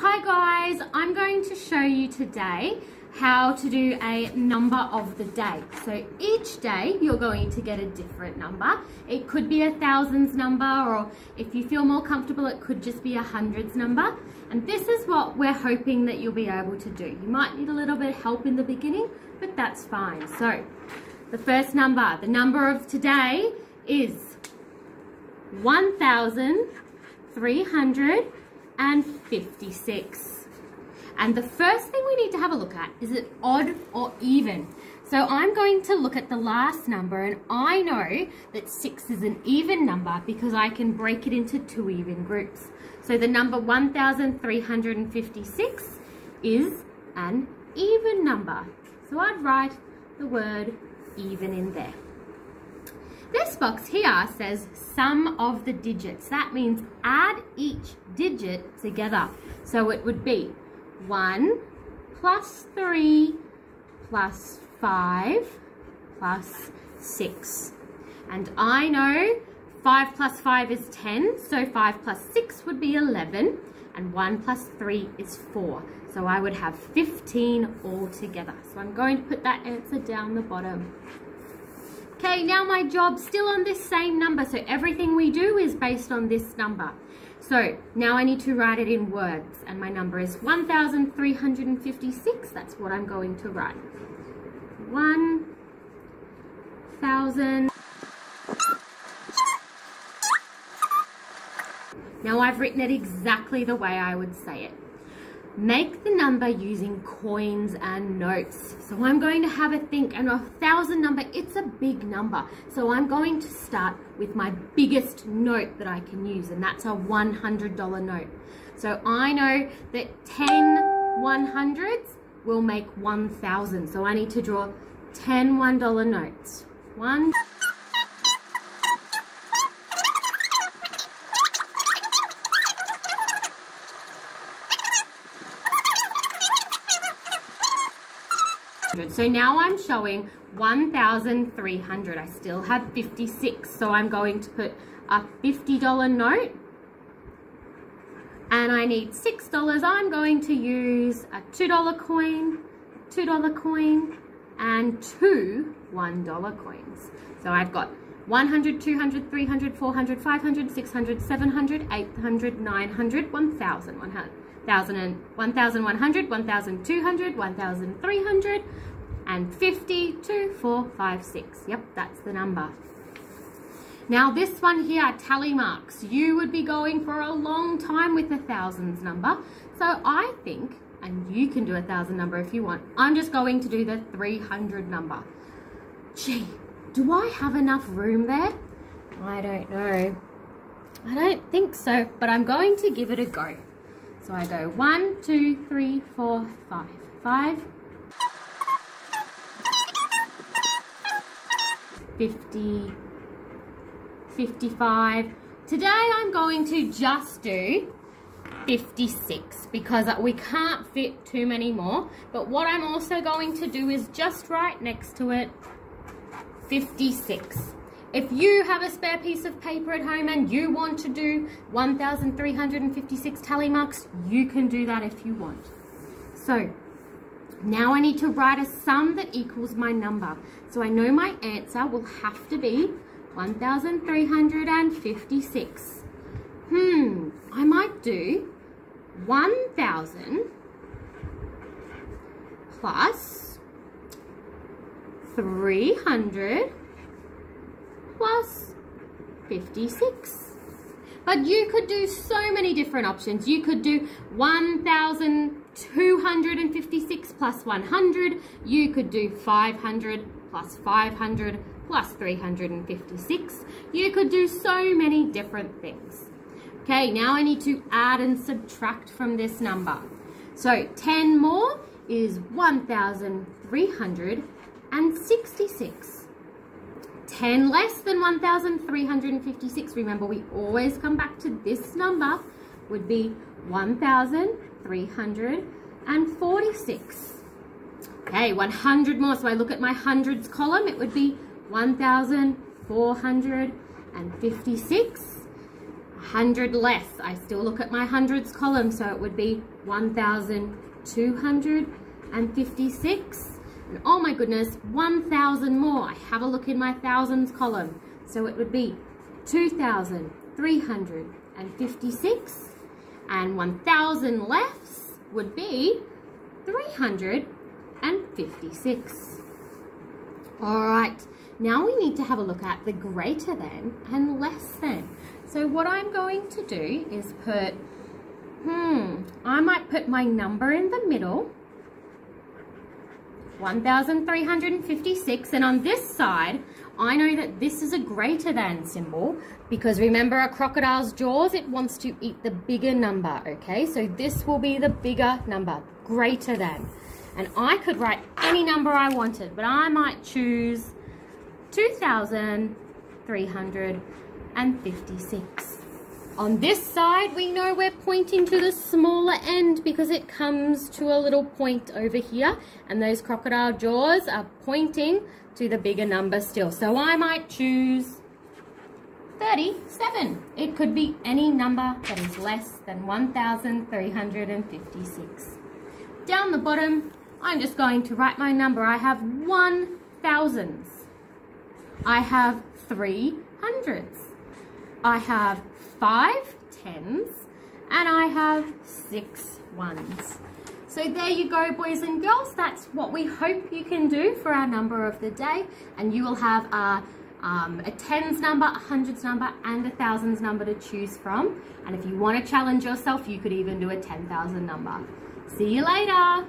Hi guys, I'm going to show you today how to do a number of the day. So each day you're going to get a different number. It could be a thousands number or if you feel more comfortable it could just be a hundreds number. And this is what we're hoping that you'll be able to do. You might need a little bit of help in the beginning, but that's fine. So the first number, the number of today is 1,356. And 56. And the first thing we need to have a look at, is it odd or even? So I'm going to look at the last number and I know that six is an even number because I can break it into two even groups. So the number 1,356 is an even number. So I'd write the word even in there. This box here says sum of the digits. That means add each digit together. So it would be 1 plus 3 plus 5 plus 6. And I know 5 plus 5 is 10, so 5 plus 6 would be 11, and 1 plus 3 is 4. So I would have 15 altogether. So I'm going to put that answer down the bottom. Okay, now my job still on this same number, so everything we do is based on this number. So now I need to write it in words and my number is 1,356. That's what I'm going to write. 1,000. Now I've written it exactly the way I would say it. Make the number using coins and notes. So I'm going to have a think and a thousand number, it's a big number. So I'm going to start with my biggest note that I can use and that's a $100 note. So I know that 10 100s will make 1,000. So I need to draw 10 $1 notes. One, So now I'm showing 1,300. I still have 56. So I'm going to put a $50 note. And I need $6. I'm going to use a $2 coin, $2 coin, and two $1 coins. So I've got 100, 200, 300, 400, 500, 600, 700, 800, 900, 1,000, 1,000 1,100, 1,200, 1,300, and 50, 2, 4, 5, 6. Yep, that's the number. Now this one here, tally marks, you would be going for a long time with the thousands number. So I think, and you can do a thousand number if you want, I'm just going to do the 300 number. Gee, do I have enough room there? I don't know. I don't think so, but I'm going to give it a go. So I go one, two, three, four, five. Five, 50, 55. Today I'm going to just do 56 because we can't fit too many more. But what I'm also going to do is just right next to it, 56. If you have a spare piece of paper at home and you want to do 1,356 tally marks, you can do that if you want. So now I need to write a sum that equals my number. So I know my answer will have to be 1,356. Hmm, I might do 1,000 plus 300 plus 56. But you could do so many different options. You could do 1,256 plus 100. You could do 500 plus 500 plus 356. You could do so many different things. Okay, now I need to add and subtract from this number. So 10 more is 1,366. 10 less than 1,356, remember we always come back to this number, would be 1,346. Okay, 100 more. So I look at my hundreds column, it would be 1,456. 100 less. I still look at my hundreds column, so it would be 1,256. Oh my goodness, 1,000 more. I have a look in my thousands column. So it would be 2,356. And 1,000 less would be 356. All right, now we need to have a look at the greater than and less than. So what I'm going to do is put, hmm, I might put my number in the middle 1,356 and on this side I know that this is a greater than symbol because remember a crocodile's jaws it wants to eat the bigger number okay? So this will be the bigger number greater than. And I could write any number I wanted but I might choose 2,356 on this side, we know we're pointing to the smaller end because it comes to a little point over here and those crocodile jaws are pointing to the bigger number still. So I might choose 37. It could be any number that is less than 1,356. Down the bottom, I'm just going to write my number. I have one thousands. I have three hundreds. I have five tens and I have six ones. So there you go, boys and girls. That's what we hope you can do for our number of the day. And you will have a, um, a tens number, a hundreds number, and a thousands number to choose from. And if you want to challenge yourself, you could even do a 10,000 number. See you later.